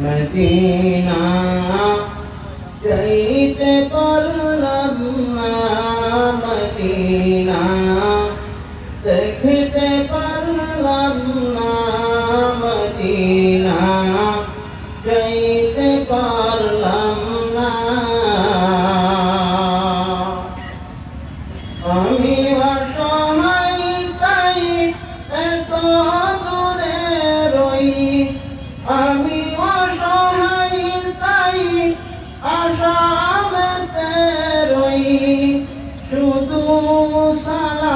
Medina যাইতে পারলাম না মদিনা দেখতে পারলাম না মদিনা যাইতে পারলাম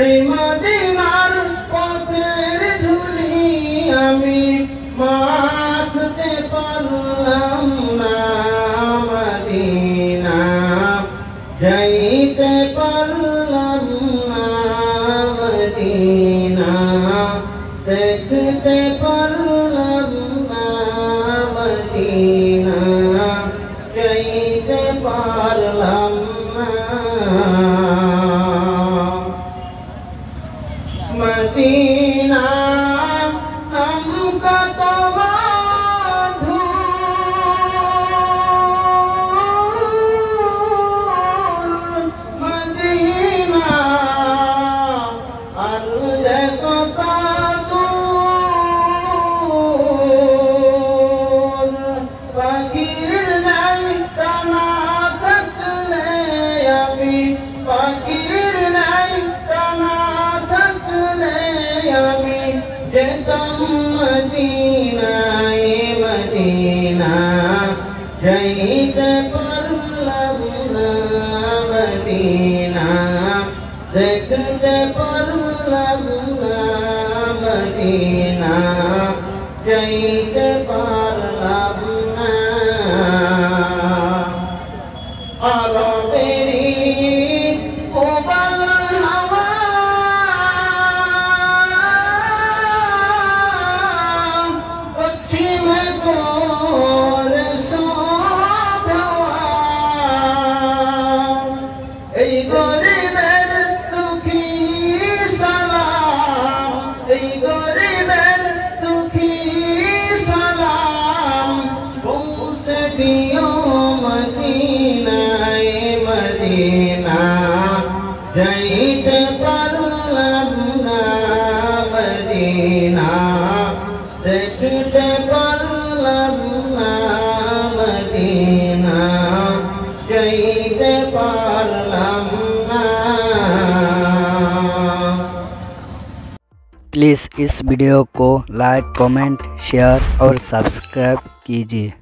সেই মদিনার পথের ধুলি আমি মাখতে পারলাম না মদিনা। যাইতে পারলাম না মদিনা। মদিনা নাম কত মধুর মদিনা আর যাইতে পারলাম না মদিনা দেখতে পারলাম না মদিনা যাইতে सदियों मदीना आए मदीना। जईद पर लबना मदीना। जईद पर लबना मदीना। जईद पर प्लीज़ इस वीडियो को लाइक, कमेंट, शेयर और सब्सक्राइब कीजिए।